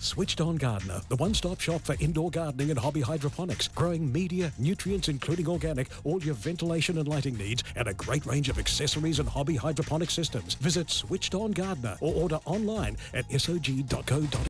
Switched On Gardener, the one-stop shop for indoor gardening and hobby hydroponics, growing media, nutrients including organic, all your ventilation and lighting needs, and a great range of accessories and hobby hydroponic systems. Visit Switched On Gardener or order online at sog.co.nz.